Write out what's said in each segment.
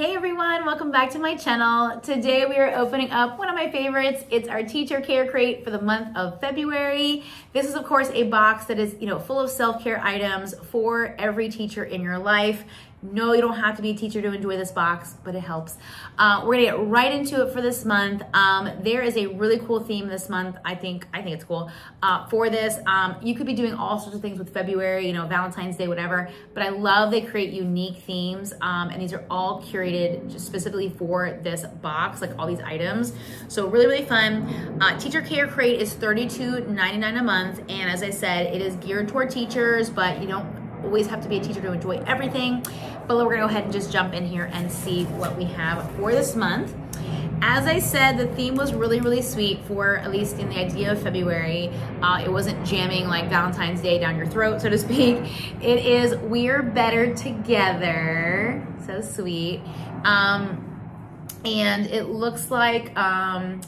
Hey everyone, welcome back to my channel. Today we are opening up one of my favorites. It's our teacher care crate for the month of February. This is of course a box that is, you know, full of self-care items for every teacher in your life. No, you don't have to be a teacher to enjoy this box, but it helps. Uh, we're gonna get right into it for this month. Um, there is a really cool theme this month. I think I think it's cool uh, for this. Um, you could be doing all sorts of things with February, you know, Valentine's Day, whatever. But I love they create unique themes, um, and these are all curated just specifically for this box, like all these items. So really, really fun. Uh, teacher Care Crate is $32.99 a month, and as I said, it is geared toward teachers, but you don't always have to be a teacher to enjoy everything. But we're gonna go ahead and just jump in here and see what we have for this month. As I said, the theme was really, really sweet for at least in the idea of February. Uh, it wasn't jamming like Valentine's Day down your throat, so to speak. It is We're Better Together. So sweet. Um, and it looks like, um,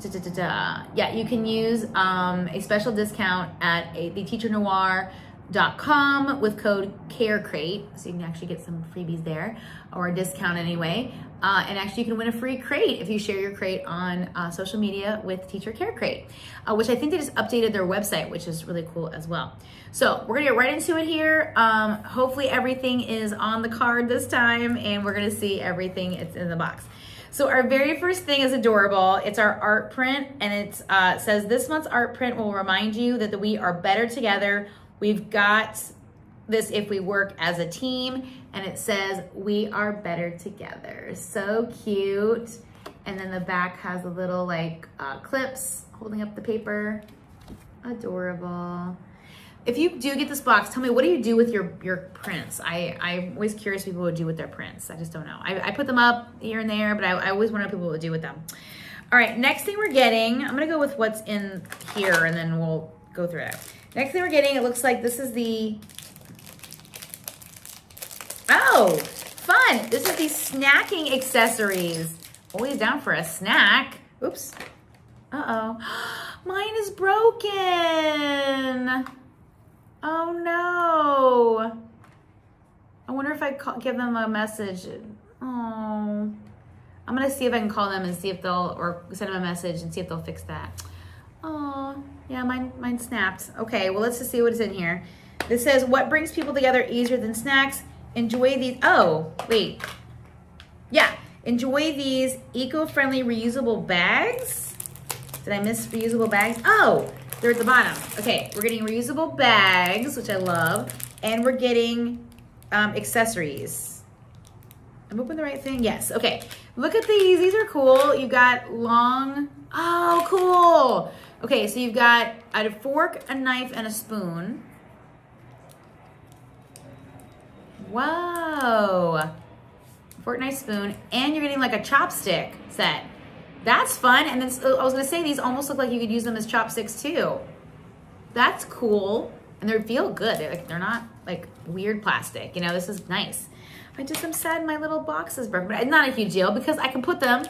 da, da, da, yeah, you can use um, a special discount at a, the Teacher Noir com with code CARECRATE, so you can actually get some freebies there, or a discount anyway. Uh, and actually you can win a free crate if you share your crate on uh, social media with Teacher Care Crate, uh, which I think they just updated their website, which is really cool as well. So we're gonna get right into it here. Um, hopefully everything is on the card this time and we're gonna see everything it's in the box. So our very first thing is adorable. It's our art print and it uh, says this month's art print will remind you that the, we are better together We've got this if we work as a team and it says we are better together. So cute. And then the back has a little like uh, clips holding up the paper. Adorable. If you do get this box, tell me, what do you do with your, your prints? I, I'm always curious what people would do with their prints. I just don't know. I, I put them up here and there, but I, I always wonder what people would do with them. All right, next thing we're getting, I'm gonna go with what's in here and then we'll go through it. Next thing we're getting, it looks like this is the, oh, fun. This is the snacking accessories. Oh, Always down for a snack. Oops. Uh-oh. Mine is broken. Oh no. I wonder if I call, give them a message. Oh. I'm gonna see if I can call them and see if they'll, or send them a message and see if they'll fix that. Oh, yeah, mine, mine snapped. Okay, well, let's just see what's in here. This says, what brings people together easier than snacks? Enjoy these, oh, wait. Yeah, enjoy these eco-friendly reusable bags. Did I miss reusable bags? Oh, they're at the bottom. Okay, we're getting reusable bags, which I love, and we're getting um, accessories. I'm opening the right thing? Yes, okay. Look at these, these are cool. You got long, oh, cool. Okay, so you've got a fork, a knife, and a spoon. Whoa. Fork, knife, spoon. And you're getting like a chopstick set. That's fun. And then I was gonna say, these almost look like you could use them as chopsticks too. That's cool. And they feel good. They're, like, they're not like weird plastic. You know, this is nice. I just am sad my little box is broken, but it's not a huge deal because I can put them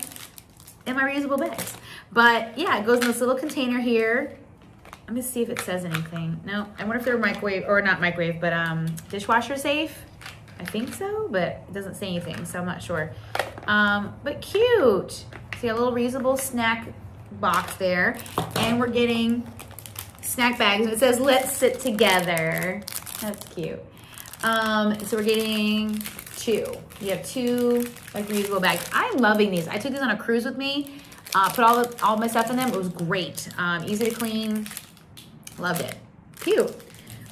in my reusable bags. But yeah, it goes in this little container here. Let me see if it says anything. No, I wonder if they're microwave, or not microwave, but um, dishwasher safe. I think so, but it doesn't say anything, so I'm not sure. Um, but cute. See a little reusable snack box there. And we're getting snack bags. And it says, let's sit together. That's cute. Um, so we're getting two. You have two like reusable bags. I'm loving these. I took these on a cruise with me. Uh, put all, all my stuff in them. It was great. Um, easy to clean. Loved it. Cute.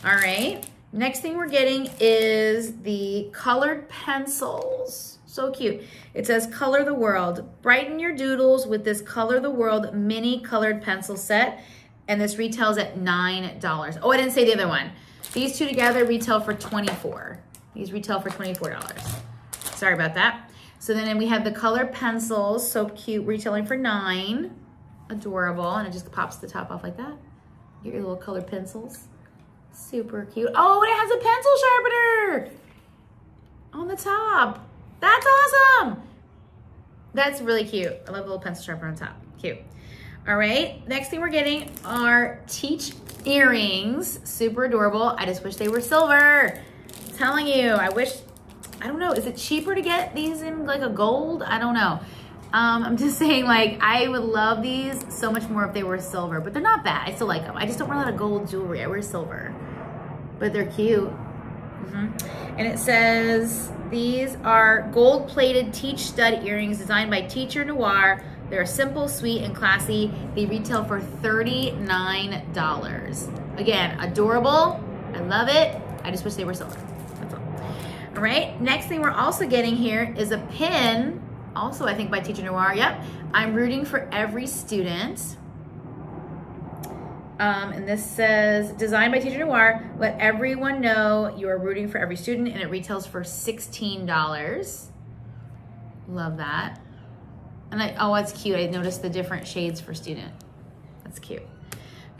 All right. Next thing we're getting is the colored pencils. So cute. It says color the world. Brighten your doodles with this color the world mini colored pencil set. And this retails at $9. Oh, I didn't say the other one. These two together retail for 24 these retail for $24. Sorry about that. So then we have the color pencils, so cute, retailing for nine. Adorable, and it just pops the top off like that. Get your little color pencils. Super cute. Oh, it has a pencil sharpener on the top. That's awesome. That's really cute. I love a little pencil sharpener on top. Cute. All right, next thing we're getting are Teach earrings. Super adorable. I just wish they were silver telling you, I wish I don't know. Is it cheaper to get these in like a gold? I don't know. Um, I'm just saying like, I would love these so much more if they were silver, but they're not bad. I still like them. I just don't wear a lot of gold jewelry. I wear silver, but they're cute. Mm -hmm. And it says, these are gold plated teach stud earrings designed by Teacher Noir. They're simple, sweet, and classy. They retail for $39. Again, adorable. I love it. I just wish they were silver. All right, next thing we're also getting here is a pin, also I think by Teacher Noir. Yep, I'm rooting for every student. Um, and this says, designed by Teacher Noir, let everyone know you are rooting for every student, and it retails for $16. Love that. And I, oh, that's cute. I noticed the different shades for student. That's cute.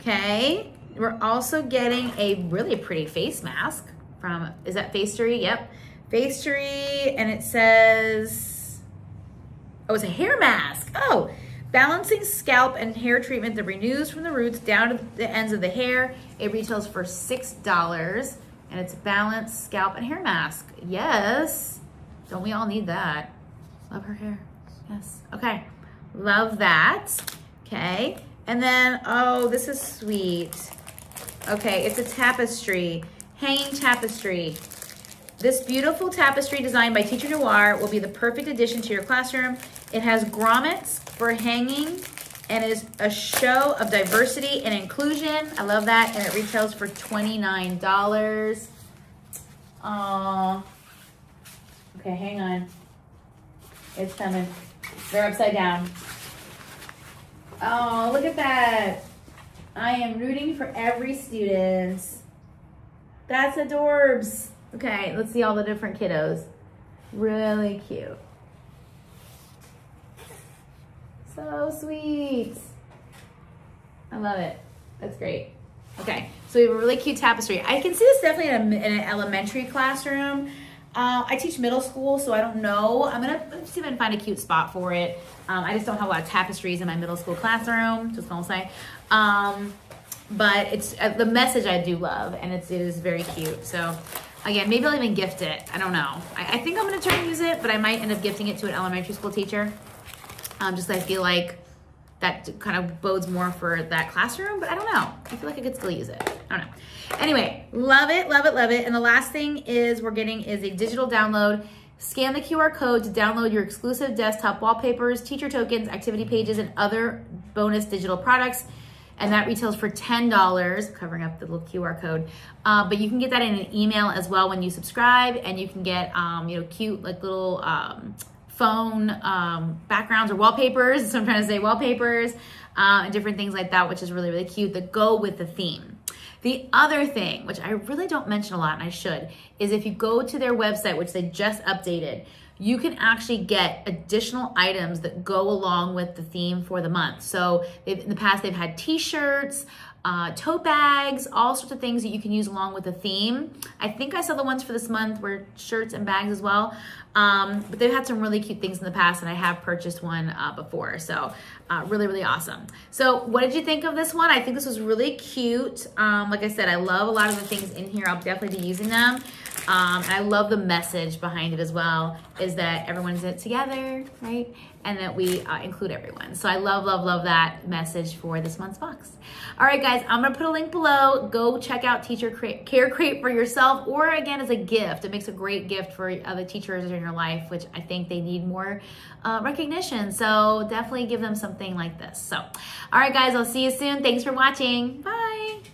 Okay, we're also getting a really pretty face mask from, is that Facery? Yep. Facery, and it says, oh, it's a hair mask. Oh, balancing scalp and hair treatment that renews from the roots down to the ends of the hair. It retails for $6, and it's balanced scalp and hair mask. Yes. Don't we all need that? Love her hair. Yes. Okay. Love that. Okay. And then, oh, this is sweet. Okay, it's a tapestry, hanging tapestry. This beautiful tapestry designed by Teacher Noir will be the perfect addition to your classroom. It has grommets for hanging and is a show of diversity and inclusion. I love that, and it retails for $29. Oh, okay, hang on. It's coming. They're upside down. Oh, look at that. I am rooting for every student. That's adorbs. Okay, let's see all the different kiddos. Really cute. So sweet. I love it. That's great. Okay, so we have a really cute tapestry. I can see this definitely in, a, in an elementary classroom. Uh, I teach middle school, so I don't know. I'm gonna see if I can find a cute spot for it. Um, I just don't have a lot of tapestries in my middle school classroom, just gonna say. Um, but it's uh, the message I do love, and it's, it is very cute. So again, maybe I'll even gift it. I don't know. I, I think I'm gonna try to use it, but I might end up gifting it to an elementary school teacher. Um, just I feel like that kind of bodes more for that classroom, but I don't know. I feel like I could still use it. I don't know. Anyway, love it, love it, love it. And the last thing is we're getting is a digital download. Scan the QR code to download your exclusive desktop wallpapers, teacher tokens, activity pages, and other bonus digital products. And that retails for $10, covering up the little QR code. Uh, but you can get that in an email as well when you subscribe, and you can get, um, you know, cute, like little um, phone um, backgrounds or wallpapers. So I'm trying to say wallpapers uh, and different things like that, which is really, really cute that go with the theme. The other thing, which I really don't mention a lot and I should, is if you go to their website, which they just updated, you can actually get additional items that go along with the theme for the month. So in the past, they've had t-shirts, uh, tote bags, all sorts of things that you can use along with the theme. I think I saw the ones for this month were shirts and bags as well. Um, but they've had some really cute things in the past and I have purchased one uh, before. So uh, really, really awesome. So what did you think of this one? I think this was really cute. Um, like I said, I love a lot of the things in here. I'll definitely be using them. Um, and I love the message behind it as well, is that everyone's in it together, right? And that we uh, include everyone. So I love, love, love that message for this month's box. All right, guys, I'm gonna put a link below. Go check out Teacher Care Crate for yourself, or again, as a gift. It makes a great gift for other teachers in your life, which I think they need more uh, recognition. So definitely give them something like this. So, all right, guys, I'll see you soon. Thanks for watching. Bye.